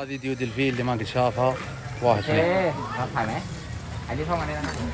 هذه ديود الفيل اللي ما قد شافها واحد اثنين